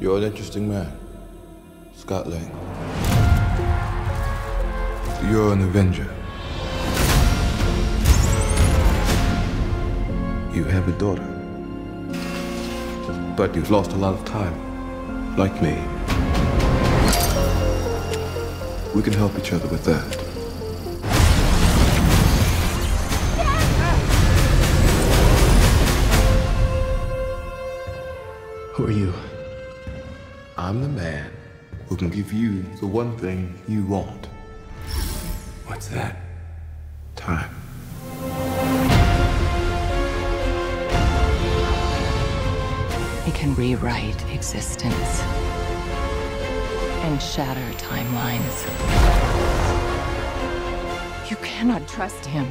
You're an interesting man, Scott Lang. You're an Avenger. You have a daughter. But you've lost a lot of time, like me. We can help each other with that. Who are you? I'm the man who can give you the one thing you want. What's that? Time. He can rewrite existence and shatter timelines. You cannot trust him.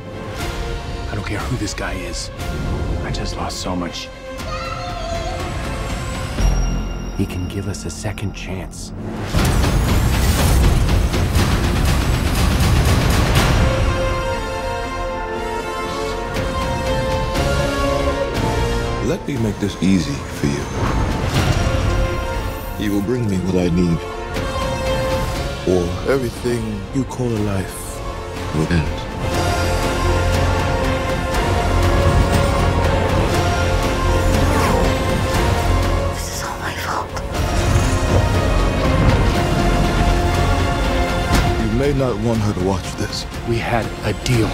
I don't care who this guy is. I just lost so much. He can give us a second chance. Let me make this easy for you. You will bring me what I need, or everything you call a life will end. May not want her to watch this. We had a deal.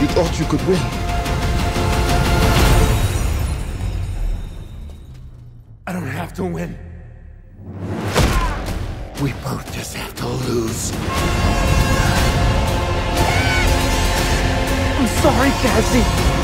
You thought you could win. I don't have to win. We both just have to lose. I'm sorry, Cassie.